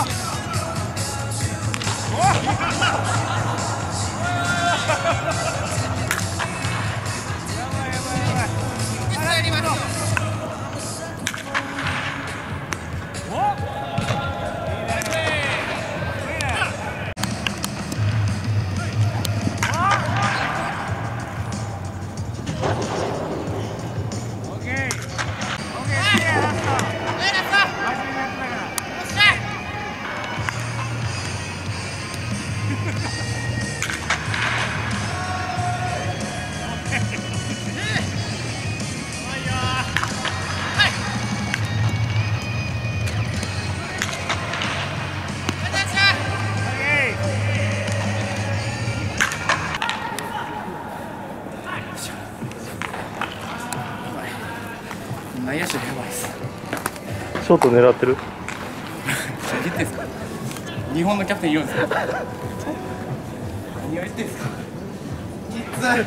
Oh! いショート狙ってる？日本のキャプテンいるんですか？何を言ってんすか。きつい